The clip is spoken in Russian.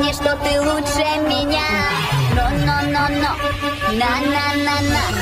мне, что ты лучше меня. Но-но-но-но, на-на-на-на.